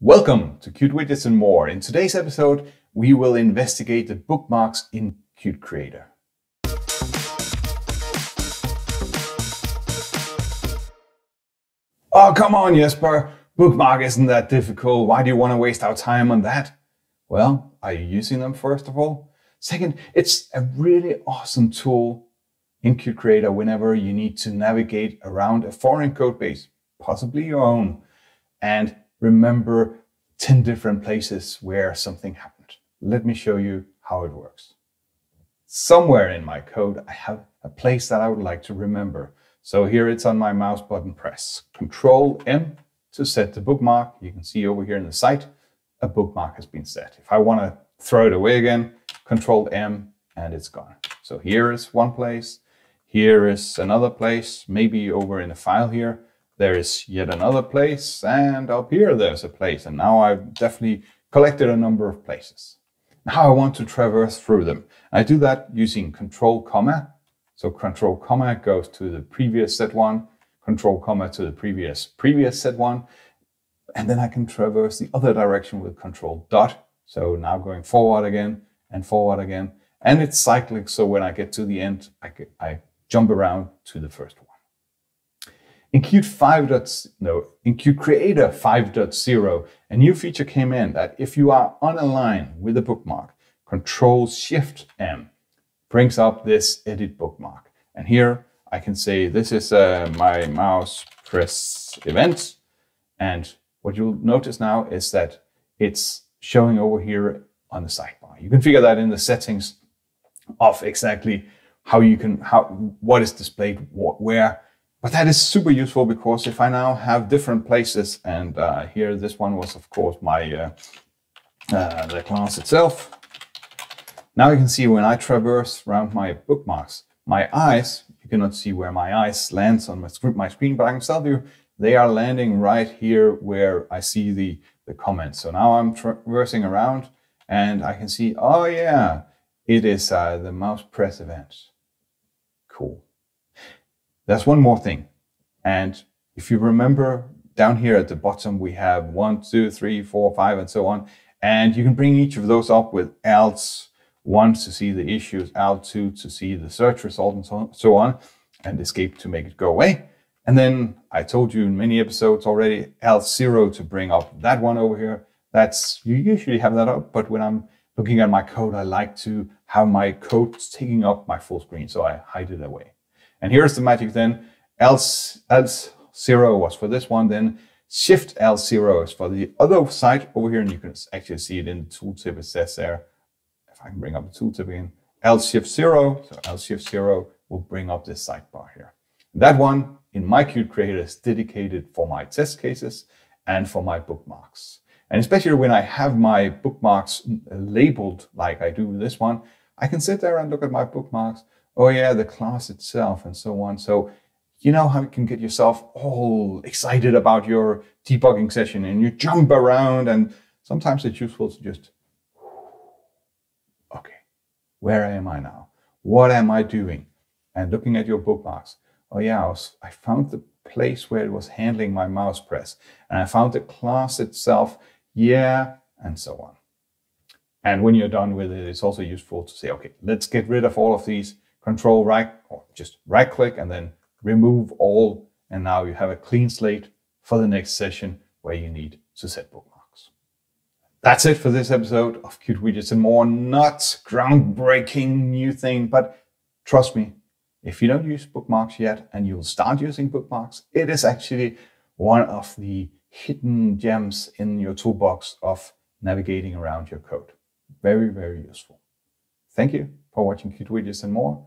Welcome to Qt Widgets and more. In today's episode, we will investigate the bookmarks in Qt Creator. Oh, come on, Jesper. Bookmark isn't that difficult. Why do you want to waste our time on that? Well, are you using them first of all? Second, it's a really awesome tool in Qt Creator whenever you need to navigate around a foreign code base, possibly your own, and remember 10 different places where something happened. Let me show you how it works. Somewhere in my code, I have a place that I would like to remember. So here it's on my mouse button press. Control M to set the bookmark. You can see over here in the site, a bookmark has been set. If I want to throw it away again, Control M and it's gone. So here is one place. Here is another place, maybe over in a file here there is yet another place, and up here there's a place. And now I've definitely collected a number of places. Now I want to traverse through them. I do that using control comma. So control comma goes to the previous set one, control comma to the previous previous set one, and then I can traverse the other direction with control dot. So now going forward again and forward again. And it's cyclic, so when I get to the end, I, I jump around to the first one. In Qt 5. No, in Qt Creator 5.0, a new feature came in that if you are on a line with a bookmark, Control Shift M brings up this edit bookmark. And here I can say this is uh, my mouse press event. And what you'll notice now is that it's showing over here on the sidebar. You can figure that in the settings of exactly how you can, how, what is displayed what where but that is super useful because if I now have different places, and uh, here this one was of course my uh, uh, the class itself. Now you can see when I traverse around my bookmarks, my eyes, you cannot see where my eyes lands on my, my screen, but I can tell you they are landing right here where I see the, the comments. So now I'm traversing around and I can see, oh yeah, it is uh, the mouse press event. Cool. There's one more thing. And if you remember down here at the bottom, we have one, two, three, four, five, and so on. And you can bring each of those up with alt one to see the issues, alt two to see the search result, and so on, and escape to make it go away. And then I told you in many episodes already, Alt 0 to bring up that one over here. That's, you usually have that up, but when I'm looking at my code, I like to have my code taking up my full screen, so I hide it away. And here's the magic then. Alt, alt zero was for this one, then shift Alt 0 is for the other side over here. And you can actually see it in the tooltip. It says there, if I can bring up the tooltip again, Alt shift zero. So Alt shift zero will bring up this sidebar here. That one in my Qt Creator is dedicated for my test cases and for my bookmarks. And especially when I have my bookmarks labeled like I do this one, I can sit there and look at my bookmarks oh yeah, the class itself and so on. So you know how you can get yourself all excited about your debugging session and you jump around and sometimes it's useful to just, okay, where am I now? What am I doing? And looking at your bookmarks. Oh yeah, I, was, I found the place where it was handling my mouse press and I found the class itself. Yeah, and so on. And when you're done with it, it's also useful to say, okay, let's get rid of all of these control right or just right click and then remove all. And now you have a clean slate for the next session where you need to set bookmarks. That's it for this episode of Qt Widgets and more. Not groundbreaking new thing, but trust me, if you don't use bookmarks yet and you'll start using bookmarks, it is actually one of the hidden gems in your toolbox of navigating around your code. Very, very useful. Thank you for watching Qt Widgets and more